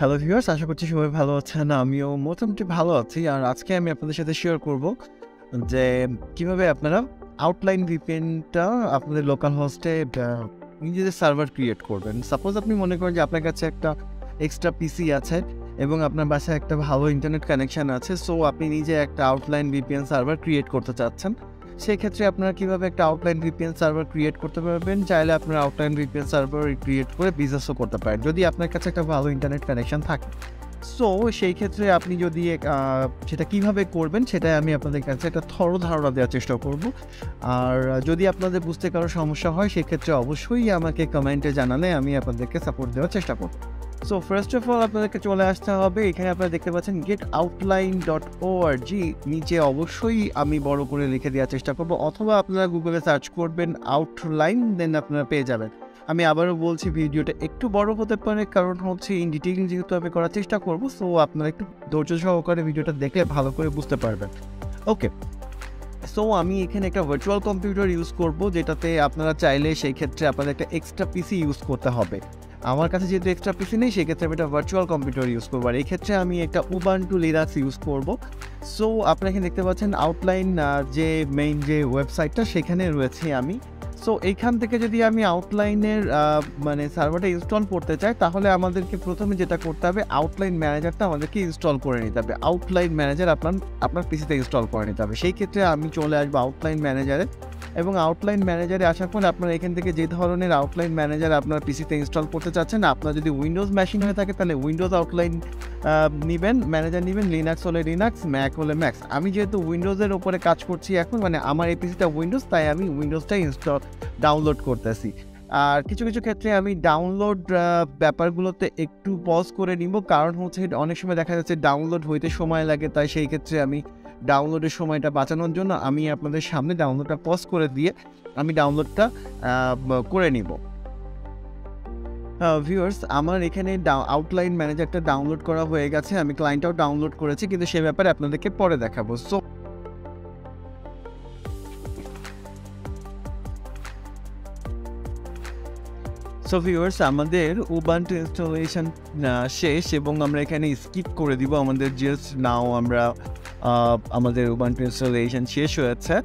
Hello viewers আশা করছি সবাই ভালো আছেন, আমিও মোটামুটি ভালো আছি। আর আজকে আমি আপনাদের সাথে শেয়ার করব যে কীভাবে আপনারা আউটলাইন ভিপিএনটা আপনাদের লোকাল হোস্টে নিজেদের সার্ভার ক্রিয়েট করবেন। সাপোজ আপনি মনে করেন যে আপনার কাছে একটা এক্সট্রা পিসি আছে এবং আপনার বাসায় একটা ভালো ইন্টারনেট কানেকশন আছে সো আপনি নিজে একটা আউটলাইন ভিপিএন সার্ভার ক্রিয়েট করতে চাচ্ছেন। সেই ক্ষেত্রে আপনারা কীভাবে একটা আউটলাইন ভিপিএন সার্ভার ক্রিয়েট করতে পারবেন? চাইলে আপনারা আউটলাইন ভিপিএন সার্ভার ক্রিয়েট করে বিজনেসও করতে পারেন, যদি আপনার কাছে একটা ভালো ইন্টারনেট কানেকশন থাকে। সো সেই ক্ষেত্রে আপনি যদি সেটা কীভাবে করবেন সেটাই আমি আপনাদের কাছে একটা থর ধারণা দেওয়ার চেষ্টা করব। আর যদি আপনাদের বুঝতে কারও সমস্যা হয়, সেক্ষেত্রে অবশ্যই আমাকে কমেন্টে জানালে আমি আপনাদেরকে সাপোর্ট দেওয়ার চেষ্টা করব। সো ফার্স্ট অফ অল আপনাদেরকে চলে আসতে হবে। এখানে আপনারা দেখতে পাচ্ছেন get outline dot O R G নিচে অবশ্যই আমি বড় করে লিখে দেওয়ার চেষ্টা করব। অথবা আপনারা গুগলে সার্চ করবেন আউটলাইন দেন আপনারা পেয়ে যাবেন। আমি আবারও বলছি, ভিডিওটা একটু বড় হতে পারে, কারণ হচ্ছে ইন ডিটেইল যেহেতু আমি করার চেষ্টা করব সো আপনারা একটু ধৈর্য সহকারে ভিডিওটা দেখলে ভালো করে বুঝতে পারবেন। ওকে সো আমি এখানে একটা ভার্চুয়াল কম্পিউটার ইউজ করব, যেটাতে আপনারা চাইলে সেই ক্ষেত্রে আপনাদের একটা এক্সট্রা পিসি ইউজ করতে হবে। আমার কাছে যেহেতু এক্সট্রা পিসি নেই, সেক্ষেত্রে আমি একটা ভার্চুয়াল কম্পিউটার ইউজ করব। আর এই ক্ষেত্রে আমি একটা উবান্টু লিনাক্স ইউজ করব। সো আপনারা এখানে দেখতে পাচ্ছেন আউটলাইন যে মেইন যে ওয়েবসাইটটা সেখানে রয়েছে আমি। সো এইখান থেকে যদি আমি আউটলাইনের মানে সার্ভারটা ইনস্টল করতে চাই, তাহলে আমাদেরকে প্রথমে যেটা করতে হবে আউটলাইন ম্যানেজারটা আমাদেরকে ইনস্টল করে নিতে হবে। আউটলাইন ম্যানেজার আপনার আপনার পিসিতে ইনস্টল করে নিতে হবে। সেই ক্ষেত্রে আমি চলে আসব আউটলাইন ম্যানেজারে এবং আউটলাইন ম্যানেজারে আসার পর আপনার এখান থেকে যে ধরনের আউটলাইন ম্যানেজার আপনার পিসিতে ইনস্টল করতে চাচ্ছেন, আপনার যদি উইন্ডোজ মেশিন হয়ে থাকে, তাহলে উইন্ডোজ আউটলাইন নেবেন ম্যানেজার নেবেন লিনাক্স হলে লিনাক্স ম্যাক হলে ম্যাক্স আমি যেহেতু উইন্ডোজের উপরে কাজ করছি এখন মানে আমার এই পিসিটা উইন্ডোজ তাই আমি উইন্ডোজটা ইনস্টল ডাউনলোড করতেছি। আর কিছু কিছু ক্ষেত্রে আমি ডাউনলোড ব্যাপারগুলোতে একটু পজ করে নিব, কারণ হচ্ছে অনেক সময় দেখা যাচ্ছে ডাউনলোড হইতে সময় লাগে, তাই সেই ক্ষেত্রে আমি ডাউনলোডের সময়টা বাঁচানোর জন্য আমি আপনাদের সামনে ডাউনলোডটা পজ করে দিয়ে আমি ডাউনলোডটা করে নিব। ভিউয়ার্স আমার এখানে আউটলাইন ম্যানেজারটা ডাউনলোড করা হয়ে গেছে। আমি ক্লায়েন্টটাও ডাউনলোড করেছি, কিন্তু সে ব্যাপারে আপনাদেরকে পরে দেখাবো। সো সো ভিউয়ার্স আমাদের উবান্টু ইনস্টলেশন শেষ এবং আমরা এখানে স্কিপ করে দিব। আমাদের জাস্ট নাও আমরা আমাদের উবান্টু ইনস্টলেশন শেষ হয়েছে।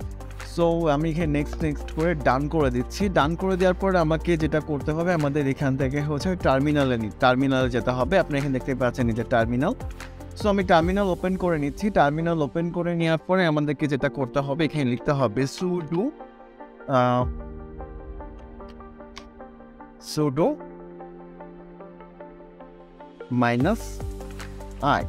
সো আমি এখানে নেক্সট নেক্সট করে ডান করে দিচ্ছি। ডান করে দেওয়ার পর আমাকে যেটা করতে হবে, আমাদের এখান থেকে হচ্ছে টার্মিনালে নি টার্মিনালে যেতে হবে। আপনি এখানে দেখতে পাচ্ছেন নিজের টার্মিনাল সো আমি টার্মিনাল ওপেন করে নিচ্ছি। টার্মিনাল ওপেন করে নেওয়ার পরে আমাদেরকে যেটা করতে হবে, এখানে লিখতে হবে sudo sudo minus I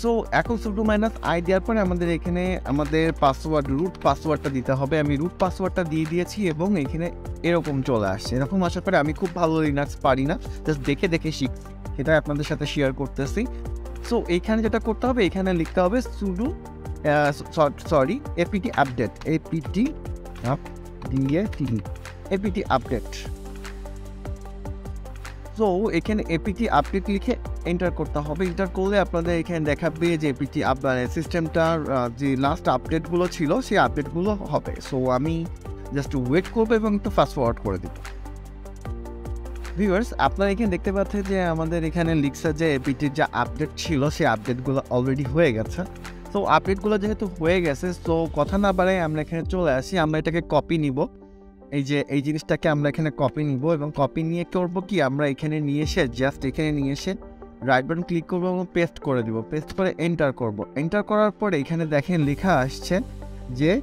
so এখন সুডো মাইনাস আই দেওয়ার পরে আমাদের এখানে আমাদের পাসওয়ার্ড রুট পাসওয়ার্ডটা দিতে হবে। আমি রুট পাসওয়ার্ডটা দিয়ে দিয়েছি এবং এখানে এরকম চলে আসছে। এরকম আসার পরে আমি খুব ভালো লিনাক্স পারি না। জাস্ট দেখে দেখে শিখছি এটা আপনাদের সাথে শেয়ার করতেছি। সো এইখানে যেটা করতে হবে, এখানে লিখতে হবে sudo sorry APT update APT up দিয়ে এপিটি আপডেট সো এখানে এপিটি আপডেট লিখে এন্টার করতে হবে। এন্টার করলে আপনাদের এখানে দেখাবে যে এপিটি মানে সিস্টেমটার যে লাস্ট আপডেটগুলো ছিল, সেই আপডেটগুলো হবে। সো আমি জাস্ট ওয়েট করব এবং একটু ফাস্ট ফরওয়ার্ড করে দিব। ভিউয়ার্স আপনারা এখানে দেখতে পাচ্ছেন যে আমাদের এখানে লিখছে যে এপিটির যে আপডেট ছিল, সেই আপডেটগুলো অলরেডি হয়ে গেছে। তো আপডেটগুলো যেহেতু হয়ে গেছে তো কথা না বাড়াই আমরা এখানে চলে আসি। আমরা এটাকে কপি নিব। এই যে, এই জিনিসটাকে আমরা এখানে কপি নিব এবং কপি নিয়ে করব কি? আমরা এখানে নিয়ে এসে জাস্ট এখানে নিয়ে এসে রাইট বাটন ক্লিক করব এবং পেস্ট করে দিব। পেস্ট করে এন্টার করব। এন্টার করার পরে এখানে দেখেন লেখা আসছে যে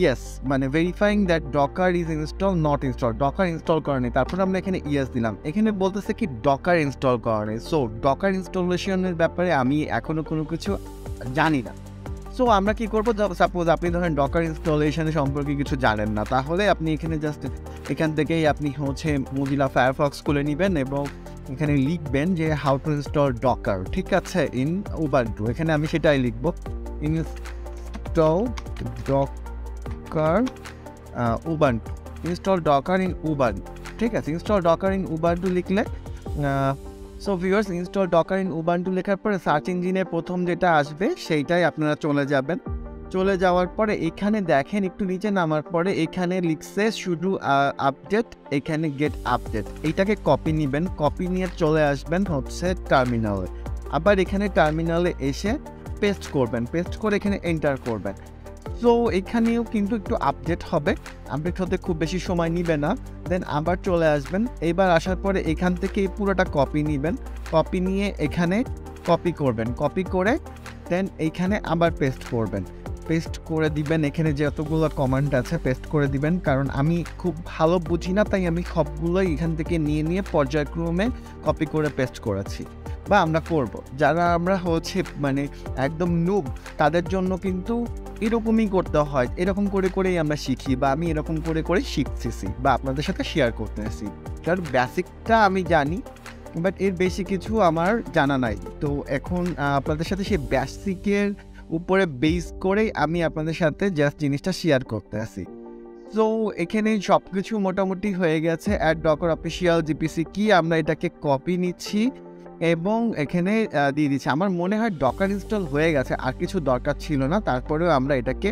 ইয়েস মানে verifying that docker is install not install docker install করা নেই। তারপর আমরা এখানে ইয়েস দিলাম। এখানে বলতেছে কি ডকার ইনস্টল করা নেই। সো ডকার ইনস্টলেশনের ব্যাপারে আমি এখনও কোনো কিছু জানি না। সো আমরা কি করব? সাপোজ আপনি ধরেন ডকার ইনস্টলেশনের সম্পর্কে কিছু জানেন না, তাহলে আপনি এখানে জাস্ট এখান থেকেই আপনি হচ্ছে মজিলা ফায়ারফক্স খুলে নেবেন এবং এখানে লিখবেন যে হাউ টু ইনস্টল ডকার ঠিক আছে? ইন উবান্টু এখানে আমি সেটাই লিখব। Install docker Ubuntu install docker in Ubuntu ঠিক আছে? ইনস্টল ডকার ইন উবান্টু লিখলে so viewers install docker in Ubuntu লেখার পরে সার্চ ইঞ্জিনে প্রথম যেটা আসবে, সেইটাই আপনারা চলে যাবেন। চলে যাওয়ার পরে এখানে দেখেন, একটু নিচে নামার পরে এখানে লিখছে শুধু আপডেট এখানে গেট আপডেট এইটাকে কপি নেবেন কপি নিয়ে চলে আসবেন হচ্ছে টার্মিনালে আবার এখানে টার্মিনালে এসে পেস্ট করবেন পেস্ট করে এখানে এন্টার করবেন। সো এখানেও কিন্তু একটু আপডেট হবে। আপডেট হতে খুব বেশি সময় নিবে না। দেন আবার চলে আসবেন। এবার আসার পরে এখান থেকে পুরোটা কপি নেবেন। কপি নিয়ে এখানে কপি করবেন। কপি করে দেন এইখানে আবার পেস্ট করবেন। পেস্ট করে দিবেন। এখানে যতগুলো কমান্ড আছে পেস্ট করে দিবেন। কারণ আমি খুব ভালো বুঝি না, তাই আমি সবগুলোই এখান থেকে নিয়ে নিয়ে পর্যায়ক্রমে কপি করে পেস্ট করেছি। বা আমরা করব। যারা আমরা হচ্ছে মানে একদম নুব তাদের জন্য কিন্তু এরকমই করতে হয়। এরকম করে করেই আমরা শিখি বা আমি এরকম করে করে শিখতেছি বা আপনাদের সাথে শেয়ার করতেছি। কারণ বেসিকটা আমি জানি বাট এর বেশি কিছু আমার জানা নাই। তো এখন আপনাদের সাথে সেই বেসিকের উপরে বেস করেই আমি আপনাদের সাথে জাস্ট জিনিসটা শেয়ার করতে আসি তো এখানে সব কিছু মোটামুটি হয়ে গেছে। অ্যাড ডকর অফিসিয়াল জিপিসি কি আমরা এটাকে কপি নিচ্ছি এবং এখানে দিয়ে দিচ্ছি। আমার মনে হয় ডকার ইনস্টল হয়ে গেছে, আর কিছু দরকার ছিল না। তারপরেও আমরা এটাকে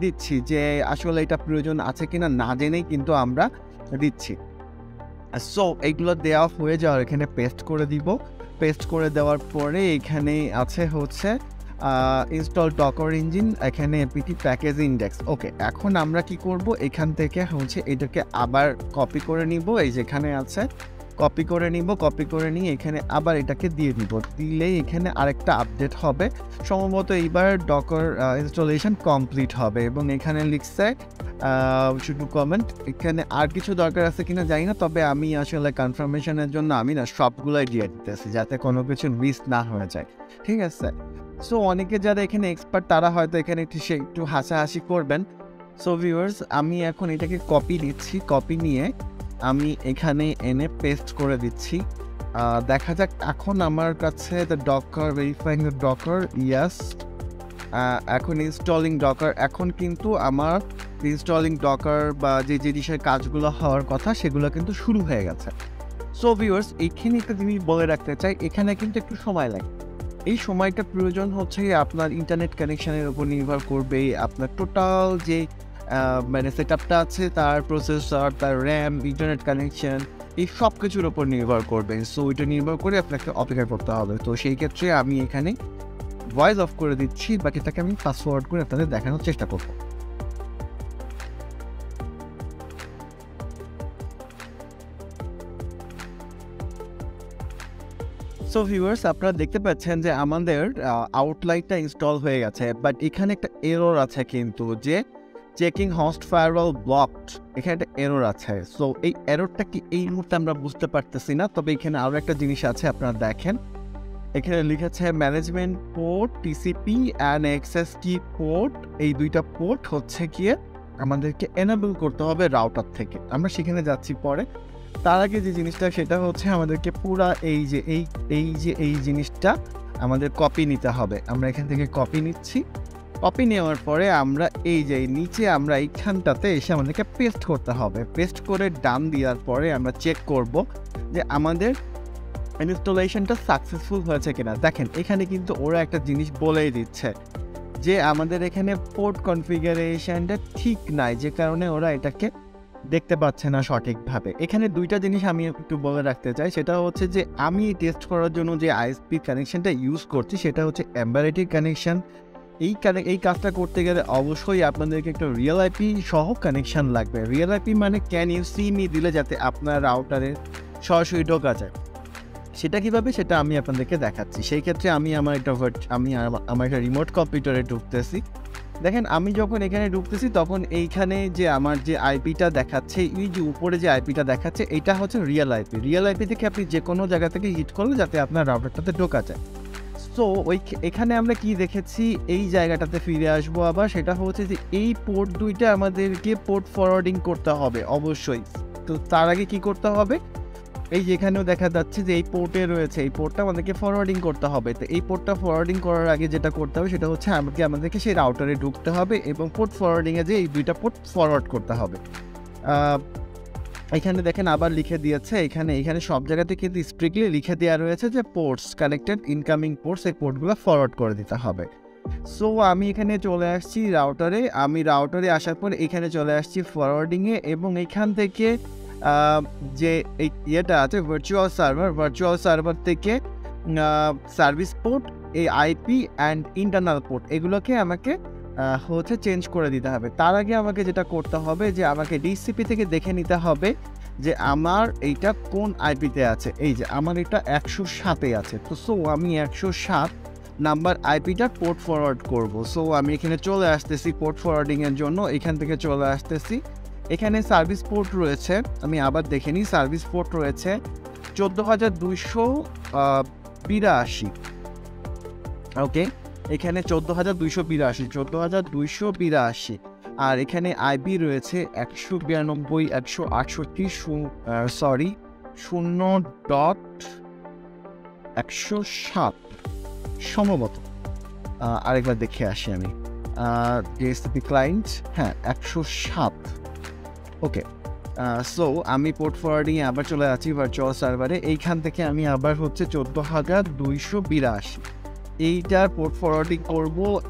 দিচ্ছি যে, আসলে এটা প্রয়োজন আছে কিনা না জেনেই কিন্তু আমরা দিচ্ছি। সো এইগুলো দেওয়া হয়ে যাওয়ার এখানে পেস্ট করে দিব। পেস্ট করে দেওয়ার পরে এখানে আছে হচ্ছে ইনস্টল ডকার ইঞ্জিন এখানে P T package index okay এখন আমরা কি করব? এখান থেকে হচ্ছে এটাকে আবার কপি করে নিব। এই যেখানে আছে কপি করে নিব কপি করে নিয়ে এখানে আবার এটাকে দিয়ে দিব। দিলেই এখানে আরেকটা আপডেট হবে। সম্ভবত এইবার ডকর ইনস্টলেশন কমপ্লিট হবে এবং এখানে লিখছে শুধু কমেন্ট এখানে আর কিছু দরকার আছে কিনা জানি না, তবে আমি আসলে কনফার্মেশনের জন্য আমি না সবগুলাই দিয়ে দিতেছি যাতে কোনো কিছু মিস না হয়ে যায়। ঠিক আছে? সো অনেকে যারা এখানে এক্সপার্ট তারা হয়তো এখানে একটু সে একটু হাসাহাসি করবেন। সো ভিউয়ার্স আমি এখন এটাকে কপি নিচ্ছি কপি নিয়ে আমি এখানে এনে পেস্ট করে দিচ্ছি। দেখা যাক এখন আমার কাছে the docker verifying the docker yes এখন ইনস্টলিং ডকার এখন কিন্তু আমার ইনস্টলিং ডকার বা যে জিনিসের কাজগুলো হওয়ার কথা, সেগুলো কিন্তু শুরু হয়ে গেছে। সো ভিউয়ার্স এখানে একটা জিনিস বলে রাখতে চাই, এখানে কিন্তু একটু সময় লাগে। এই সময়টা প্রয়োজন হচ্ছে আপনার ইন্টারনেট কানেকশানের উপর নির্ভর করবে, আপনার টোটাল যে মানে সেট আপটা আছে, তার প্রসেসর তার র্যাম ইন্টারনেট কানেকশন এই সব কিছুর ওপর নির্ভর করবে। সো এটা নির্ভর করে আপনাকে অপেক্ষা করতে হবে। তো সেই ক্ষেত্রে আমি এখানে ভয়েস অফ করে দিচ্ছি, বাকিটাকে আমি ফাস্ট ফরওয়ার্ড করে আপনাদের দেখানোর চেষ্টা করব। সো ভিউয়ার্স আপনারা দেখতে পাচ্ছেন যে আমাদের আউটলাইনটা ইনস্টল হয়ে গেছে বাট এখানে একটা এরর আছে কিন্তু যে চেকিং হোস্ট ফায়ারওয়াল ব্লকড। এখানে একটা এরর আছে। সো এই এররটা কি এই মুহূর্তে আমরা বুঝতে পারতেছি না, তবে এখানে আরও একটা জিনিস আছে, আপনারা দেখেন। এখানে লিখেছে management port TCP and access key port এই দুইটা পোর্ট হচ্ছে গিয়ে আমাদেরকে এনাবেল করতে হবে রাউটার থেকে। আমরা সেখানে যাচ্ছি পরে। তার আগে যে জিনিসটা, সেটা হচ্ছে আমাদেরকে পুরা এই যে, এই এই যে, এই জিনিসটা আমাদের কপি নিতে হবে। আমরা এখান থেকে কপি নিচ্ছি। কপি নেওয়ার পরে আমরা এই যে নিচে আমরা এইখানটাতে এসে আমাদেরকে পেস্ট করতে হবে। পেস্ট করে ডান দেওয়ার পরে আমরা চেক করব যে আমাদের ইনস্টলেশনটা সাকসেসফুল হয়েছে কিনা। দেখেন, এখানে কিন্তু ওরা একটা জিনিস বলেই দিচ্ছে যে আমাদের এখানে পোর্ট কনফিগারেশনটা ঠিক নাই, যে কারণে ওরা এটাকে দেখতে পাচ্ছে না সঠিকভাবে। এখানে দুইটা জিনিস আমি একটু বলে রাখতে চাই। সেটা হচ্ছে যে আমি টেস্ট করার জন্য যে আইএসপি কানেকশানটা ইউজ করছি, সেটা হচ্ছে অ্যাম্বারেটিভ কানেকশন এই কানে- এই কাজটা করতে গেলে অবশ্যই আপনাদেরকে একটা রিয়েল আইপি সহ কানেকশান লাগবে। রিয়েল আইপি মানে ক্যান ইউ সি মি দিলে যাতে আপনার রাউটারে সরাসরি ঢোকা যায়। সেটা কীভাবে? সেটা আমি আপনাদেরকে দেখাচ্ছি। সেই ক্ষেত্রে আমি আমার একটা আমি আমার একটা রিমোট কম্পিউটারে ঢুকতেছি। দেখেন, আমি যখন এখানে ঢুকতেছি, তখন এইখানে যে আমার যে আইপিটা দেখাচ্ছে, এই যে উপরে যে আইপিটা দেখাচ্ছে, এটা হচ্ছে রিয়েল আইপি রিয়েল আইপি থেকে আপনি যে কোনো জায়গা থেকে হিট করলে যাতে আপনার রাউটারটাতে ঢোকা যায়। সো ওই এখানে আমরা কি দেখেছি? এই জায়গাটাতে ফিরে আসব আবার, সেটা হচ্ছে যে এই পোর্ট দুইটা আমাদেরকে পোর্ট ফরওয়ার্ডিং করতে হবে, অবশ্যই। তো তার আগে কি করতে হবে? এই যেখানেও দেখা যাচ্ছে যে এই পোর্টে রয়েছে, এই পোর্টটা আমাদেরকে ফরওয়ার্ডিং করতে হবে। তো এই পোর্টটা ফরওয়ার্ডিং করার আগে যেটা করতে হবে, সেটা হচ্ছে আমাকে, আমাদেরকে সেই রাউটারে ঢুকতে হবে এবং পোর্ট ফরওয়ার্ডিংয়ে যে এই দুইটা পোর্ট ফরওয়ার্ড করতে হবে। এখানে দেখেন আবার লিখে দিয়েছে, এখানে এখানে সব জায়গাতে কিন্তু স্ট্রিক্টলি লিখে দেওয়া রয়েছে যে পোর্টস কানেক্টেড ইনকামিং পোর্টস এই পোর্টগুলো ফরওয়ার্ড করে দিতে হবে। সো আমি এখানে চলে আসছি রাউটারে আমি রাউটারে আসার পর এখানে চলে আসছি ফরওয়ার্ডিংয়ে এবং এখান থেকে যে এই ইয়েটা আছে ভার্চুয়াল সার্ভার ভার্চুয়াল সার্ভার থেকে সার্ভিস পোর্ট এই আইপি অ্যান্ড ইন্টারনাল পোর্ট এগুলোকে আমাকে হচ্ছে চেঞ্জ করে দিতে হবে। তার আগে আমাকে যেটা করতে হবে যে, আমাকে ডিসিপি থেকে দেখে নিতে হবে যে, আমার এইটা কোন আইপিতে আছে। এই যে, আমার এটা একশো সাতে আছে। তো সো আমি একশো সাত নাম্বার আইপিটা পোর্ট ফরওয়ার্ড করব। সো আমি এখানে চলে আসতেছি পোর্ট ফরওয়ার্ডিংয়ের জন্য। এখান থেকে চলে আসতেছি। এখানে সার্ভিস পোর্ট রয়েছে। আমি আবার দেখে নিই সার্ভিস পোর্ট রয়েছে চোদ্দ হাজার দুইশো বিরাশি। ওকে এখানে চোদ্দ হাজার দুইশো বিরাশি, চোদ্দ হাজার দুইশো বিরাশি। আর এখানে আইবি রয়েছে একশো বিরানব্বই, একশো আটষট্টি সরি শূন্য ডট একশো সাত সম্ভবত আরেকবার দেখে আসি আমি। ডিএসপি ক্লায়েন্ট হ্যাঁ একশো সাত। ওকে সো আমি পোর্ট আবার চলে যাচ্ছি ভার্চুয়াল সার্ভারে এইখান থেকে আমি আবার হচ্ছে চোদ্দ হাজার দুইশো বিরাশি। এইটার পোর্ট ফরওয়ার্ডিং করব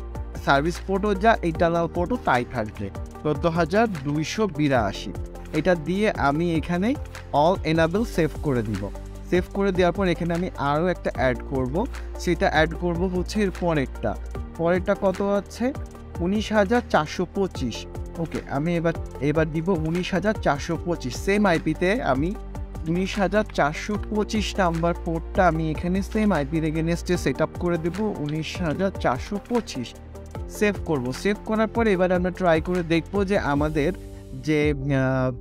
সার্ভিস পোর্টও যা ইন্টারনাল পোর্টও তাই থাকবে। চোদ্দ হাজার দুইশো বিরাশি। এটা দিয়ে আমি এখানে অল এনাবেল সেভ করে দিব। সেভ করে দেওয়ার পর এখানে আমি আরও একটা অ্যাড করব। সেটা অ্যাড করব হচ্ছে এর পরেরটা। পরেরটা কত আছে? উনিশ হাজার চারশো পঁচিশ। ওকে, আমি এবার এবার দিব উনিশ হাজার চারশো পঁচিশ। সেম আইপিতে আমি উনিশ হাজার চারশো পঁচিশ নাম্বার পোর্টটা আমি এখানে সেম আইপির এগেনস্টে সেট আপ করে দেবো। উনিশ হাজার চারশো পঁচিশ। সেভ করব। সেভ করার পরে এবার আমরা ট্রাই করে দেখব যে আমাদের যে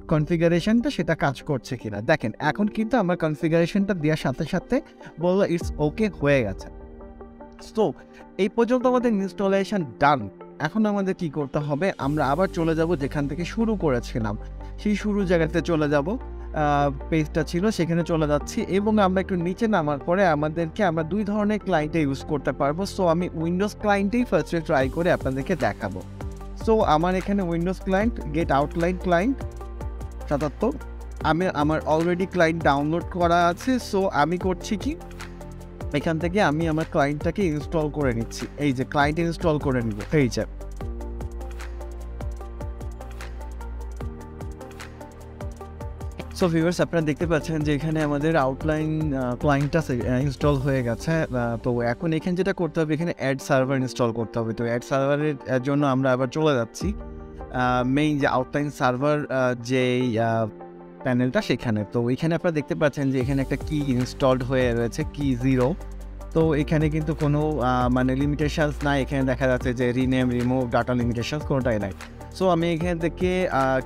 কনফিগারেশনটা সেটা কাজ করছে কিনা। দেখেন, এখন কিন্তু আমার কনফিগারেশনটা দেওয়ার সাথে সাথে বলল ইটস ওকে হয়ে গেছে। সো এই পর্যন্ত আমাদের ইনস্টলেশন ডান এখন আমাদের কি করতে হবে? আমরা আবার চলে যাব যেখান থেকে শুরু করেছিলাম। সেই শুরু জায়গাতে চলে যাব। পেজটা ছিল, সেখানে চলে যাচ্ছি এবং আমরা একটু নিচে নামার পরে আমাদেরকে আমরা দুই ধরনের ক্লায়েন্টে ইউজ করতে পারব। সো আমি উইন্ডোজ ক্লায়েন্টেই ফার্স্টে ট্রাই করে আপনাদেরকে দেখাবো। সো আমার এখানে Windows client get outline client সাতাত্তর। আমি, আমার অলরেডি ক্লায়েন্ট ডাউনলোড করা আছে। সো আমি করছি কি? এখান থেকে আমি আমার ক্লায়েন্টটাকে ইনস্টল করে নিচ্ছি। এই যে ক্লায়েন্ট ইনস্টল করে নিব। এই যে সো ভিউয়ার্স আপনারা দেখতে পাচ্ছেন যে এখানে আমাদের আউটলাইন ক্লায়েন্টটা ইনস্টল হয়ে গেছে। তো এখন এখানে যেটা করতে হবে, এখানে অ্যাড সার্ভার ইনস্টল করতে হবে। তো অ্যাড সার্ভারের জন্য আমরা আবার চলে যাচ্ছি। মেইন যে আউটলাইন সার্ভার যে প্যানেলটা সেখানে। তো এখানে আপনারা দেখতে পাচ্ছেন যে এখানে একটা কি ইনস্টলড হয়ে রয়েছে কি জিরো তো এখানে কিন্তু কোনো মানে লিমিটেশনস নাই। এখানে দেখা যাচ্ছে যে রিনেম রিমুভ ডাটা লিমিটেশনস কোনোটাই নাই। সো আমি এখান থেকে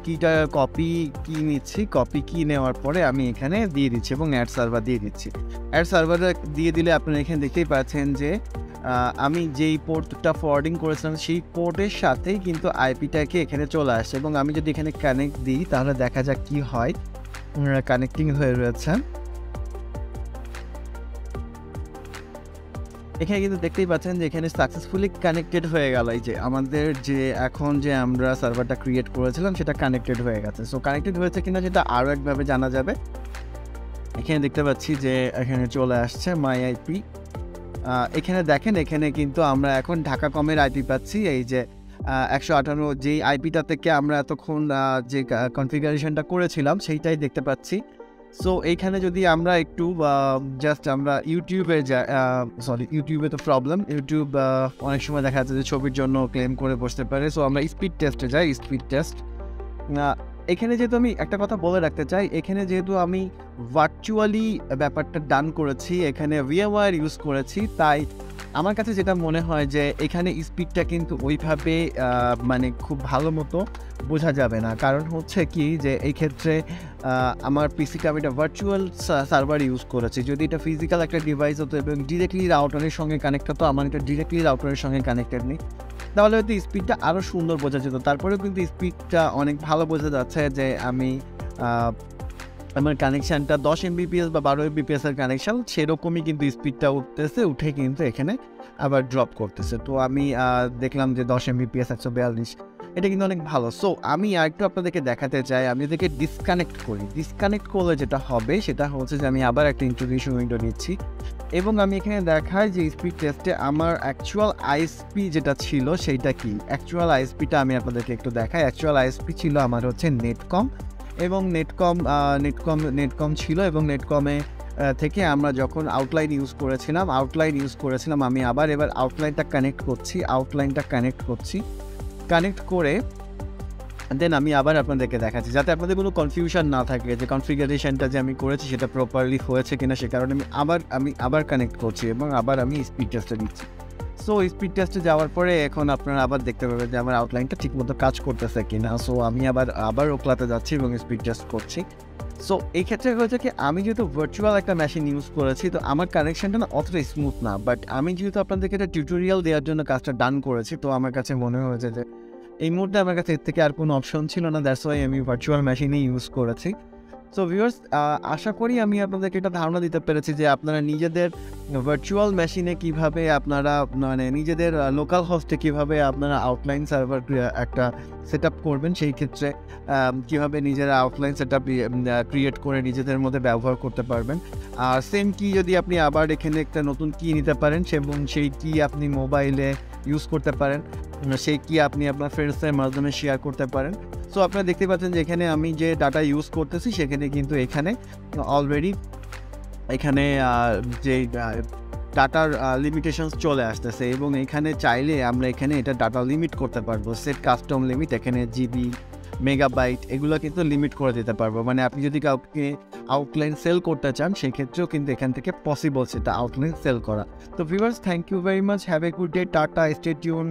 কিটা কপি কি নিচ্ছি? কপি কি নেওয়ার পরে আমি এখানে দিয়ে দিচ্ছি এবং অ্যাড সার্ভার দিয়ে দিচ্ছি। অ্যাড সার্ভার দিয়ে দিলে আপনারা এখানে দেখতেই পাচ্ছেন যে আমি যেই পোর্টটা ফরওয়ার্ডিং করেছিলাম, সেই পোর্টের সাথেই কিন্তু আইপিটাকে এখানে চলে আসে এবং আমি যদি এখানে কানেক্ট দিই, তাহলে দেখা যাক কি হয়। কানেক্টিং হয়ে রয়েছে এখানে কিন্তু দেখতেই পাচ্ছেন যে এখানে সাকসেসফুলি কানেক্টেড হয়ে গেল এই যে আমাদের যে এখন যে আমরা সার্ভারটা ক্রিয়েট করেছিলাম সেটা কানেক্টেড হয়ে গেছে। সো কানেক্টেড হয়েছে কিনা সেটা আরও একভাবে জানা যাবে। এখানে দেখতে পাচ্ছি যে এখানে চলে আসছে মাই আইপি এখানে দেখেন, এখানে কিন্তু আমরা এখন ঢাকা কমের আইপি পাচ্ছি। এই যে একশো আঠারো যেই আইপিটা থেকে আমরা এতক্ষণ যে কনফিগারেশনটা করেছিলাম সেইটাই দেখতে পাচ্ছি। সো এইখানে যদি আমরা একটু জাস্ট আমরা ইউটিউবে সরি ইউটিউবে তো প্রবলেম ইউটিউব অনেক সময় দেখা যাচ্ছে যে ছবির জন্য ক্লেম করে বসতে পারে। সো আমরা স্পিড টেস্টে যাই স্পিড টেস্ট এখানে যেহেতু আমি একটা কথা বলে রাখতে চাই, এখানে যেহেতু আমি ভার্চুয়ালি ব্যাপারটা ডান করেছি, এখানে ভিএওয়ার ইউজ করেছি, তাই আমার কাছে যেটা মনে হয় যে এখানে স্পিডটা কিন্তু ওইভাবে মানে খুব ভালো মতো বোঝা যাবে না। কারণ হচ্ছে কি যে এই ক্ষেত্রে আমার পিসিটা আমি একটা ভার্চুয়াল সার্ভার ইউজ করেছি। যদি এটা ফিজিক্যাল একটা ডিভাইস হতো এবং ডিরেক্টলি রাউটারের সঙ্গে কানেক্ট হতো, আমার এটা ডিরেক্টলি রাউটারের সঙ্গে কানেক্টেড নেই। তাহলে হয়তো স্পিডটা আরও সুন্দর বোঝা যেত। তারপরেও কিন্তু স্পিডটা অনেক ভালো বোঝা যাচ্ছে যে আমি আমার কানেকশানটা দশ এমবিপিএস বা বারো এমবিপিএস এর কানেকশান সেরকমই কিন্তু স্পিডটা উঠতেছে, উঠে কিন্তু এখানে আবার ড্রপ করতেছে। তো আমি দেখলাম যে দশ এমবিপিএস একশো বিয়াল্লিশ, এটা কিন্তু অনেক ভালো। সো আমি আরেকটু আপনাদেরকে দেখাতে চাই, আমি এদেরকে ডিসকানেক্ট করি। ডিসকানেক্ট করলে যেটা হবে, সেটা হচ্ছে যে আমি আবার একটা ইন্ট্রোডিউশন উইন্ডো নিচ্ছি এবং আমি এখানে দেখাই যে স্পিড টেস্টে আমার অ্যাকচুয়াল আইএসপি যেটা ছিল, সেইটা কি? অ্যাকচুয়াল আইএসপিটা আমি আপনাদেরকে একটু দেখাই। অ্যাকচুয়াল আইএসপি ছিল আমার হচ্ছে নেটকম এবং নেটকম নেটকম নেটকম ছিল এবং নেটকমে থেকে আমরা যখন আউটলাইন ইউজ করেছিলাম আউটলাইন ইউজ করেছিলাম, আমি আবার এবার আউটলাইনটা কানেক্ট করছি আউটলাইনটা কানেক্ট করছি। কানেক্ট করে দেন আমি আবার আপনাদেরকে দেখাচ্ছি, যাতে আপনাদের কোনো কনফিউশন না থাকে যে কনফিগারেশনটা যে আমি করেছি সেটা প্রপারলি হয়েছে কিনা, সে কারণে আমি আবার আমি আবার কানেক্ট করছি এবং আবার আমি স্পিড টেস্টে দিচ্ছি। সো স্পিড টেস্টে যাওয়ার পরে এখন আপনারা আবার দেখতে পাবেন যে আমার আউটলাইনটা ঠিকমতো কাজ করতেছে কিনা। সো আমি আবার আবার ওকলাতে যাচ্ছি এবং স্পিড টেস্ট করছি। সো এই ক্ষেত্রে হয়েছে কি, আমি যেহেতু ভার্চুয়াল একটা মেশিন ইউজ করেছি, তো আমার কানেকশনটা না অতটা স্মুথ না। বাট আমি যেহেতু আপনাদেরকে একটা টিউটোরিয়াল দেওয়ার জন্য কাজটা ডান করেছি, তো আমার কাছে মনে হয়েছে যে, এই মুহূর্তে আমার কাছে এর থেকে আর কোনো অপশন ছিল না। দ্যাটস ওয়াই আমি ভার্চুয়াল মেশিনই ইউজ করেছি। সো ভিউয়ার্স আশা করি আমি আপনাদেরকে একটা ধারণা দিতে পেরেছি যে আপনারা নিজেদের ভার্চুয়াল মেশিনে কীভাবে আপনারা মানে নিজেদের লোকাল হোস্টে কীভাবে আপনারা আউটলাইন সার্ভার একটা সেট করবেন, সেই ক্ষেত্রে কীভাবে নিজেরা আউটলাইন সেট ক্রিয়েট করে নিজেদের মধ্যে ব্যবহার করতে পারবেন। আর সেম কি যদি আপনি আবার এখানে একটা নতুন কি নিতে পারেন এবং সেই কি আপনি মোবাইলে ইউজ করতে পারেন। সেই কি আপনি আপনার ফ্রেন্ডসের মাধ্যমে শেয়ার করতে পারেন। সো আপনারা দেখতে পাচ্ছেন যে এখানে আমি যে ডাটা ইউজ করতেছি, সেখানে কিন্তু এখানে অলরেডি এখানে যে ডাটার লিমিটেশনস চলে আসতেছে এবং এখানে চাইলে আমরা এখানে এটা ডাটা লিমিট করতে পারব। সেট কাস্টম লিমিট এখানে জিবি মেগাবাইট এগুলো কিন্তু লিমিট করে দিতে পারব। মানে আপনি যদি কাউকে আউটলাইন সেল করতে চান, সেক্ষেত্রেও কিন্তু এখান থেকে পসিবল সেটা আউটলাইন সেল করা। তো viewers thank you very much have a good day tata stay tune